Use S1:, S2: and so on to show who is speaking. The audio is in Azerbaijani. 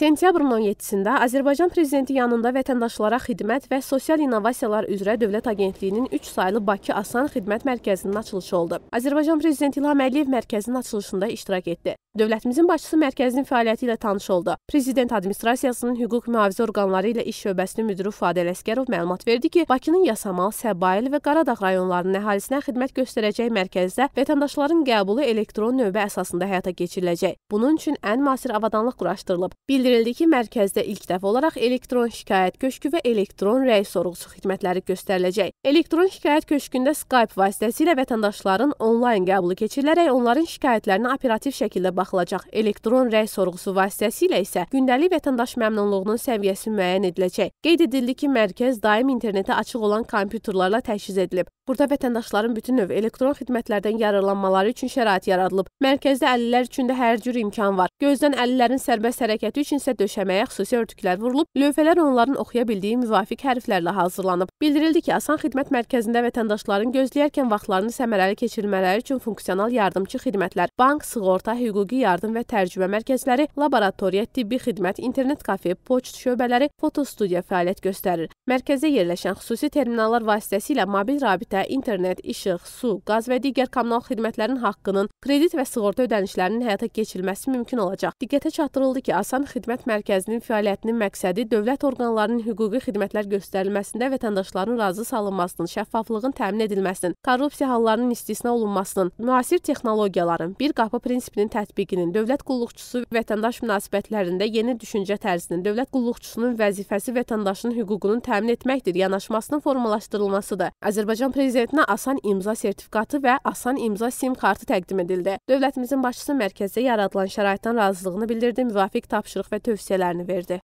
S1: Sentyabrın 17-də Azərbaycan prezidenti yanında vətəndaşlara xidmət və sosial innovasiyalar üzrə Dövlət Agentliyinin 3 saylı Bakı Asan Xidmət Mərkəzinin açılışı oldu. Azərbaycan prezidenti İlham Əliyev mərkəzin açılışında iştirak etdi. Dövlətimizin başçısı mərkəzin fəaliyyəti ilə tanış oldu. Prezident administrasiyasının hüquq mühafizə orqanları ilə iş şöbəsinin müdiri Fuad Ələsgərov məlumat verdi ki, Bakının Yasamal, Səbail və Qaradağ rayonlarının əhalisinə xidmət göstərəcək mərkəzdə vətəndaşların qəbulu elektron növbə əsasında həyata keçiriləcək. Bunun üçün ən müasir avadanlıq quraşdırılıb. Bildirildi ki, mərkəzdə ilk dəfə olaraq elektron şikayət köşkü və elektron rəy sorğusu xidmətləri göstəriləcək. Elektron şikayət köşkündə Skype vasitəsilə vətəndaşların onlayn qəbulu keçirilərək onların şikayətlərinə operativ şəkildə baxılacaq. Elektron rəy sorğusu vasitəsilə isə gündəlik vətəndaş məmnunluğunun səviyyəsi müəyyən ediləcək. Qeyd edildi ki, mərkəz daim internetə açıq olan kompüterlərlə təchiz edilib. Burada vətəndaşların bütün növ elektron xidmətlərdən yararlanmaları üçün şərait yaradılıb. Mərkəzdə əlillər üçün də hər cür imkan var. Gözdən əlillərin sərbəst hərəkəti üçün isə döşəməyə xüsusi örtüklər vurulub, lövhələr onların oxuya bildiyi müvafiq hərflərlə hazırlanıb. Bildirildi ki, Asan Xidmət Mərkəzində vətəndaşların gözləyərkən vaxtlarını səmərəli keçirmələri üçün funksional yardımçı xidmətlər, bank, sığorta, hüquqi yardım və tərcümə mərkəzləri, laboratoriya, tibbi xidmət, internet kafe, poçt şöbələri, fotostudiya fəaliyyət göstərir. Mərkəzdə yerləşən xüsusi terminallar vasitəsilə mobil rabitə internet, işıq, su, qaz və digər kommunal xidmətlərin haqqının, kredit və sığorta ödənişlərinin həyata keçirilməsi mümkün olacaq. Diqqətə çatdırıldı ki, Asan Xidmət Mərkəzinin fəaliyyətinin məqsədi dövlət orqanlarının hüquqi xidmətlər göstərilməsində vətəndaşların razı salınmasının, şəffaflığın təmin edilməsinin, korrupsiya hallarının istisna olunmasının, müasir texnologiyaların, bir qapı prinsipinin tətbiqinin, dövlət qulluqçusu vətəndaş münasibətlərində yeni düşüncə tərzinin, dövlət qulluqçusunun vəzifəsi vətəndaşın hüququnun təmin etməkdir yanaşmasının formalaşdırılmasıdır. Azərbaycan Prezidenti prezidentinə asan imza sertifikatı və asan imza SIM kartı təqdim edildi. Dövlətimizin başçısı mərkəzdə yaradılan şəraitdən razılığını bildirdi, müvafiq tapşırıq və tövsiyələrini verdi.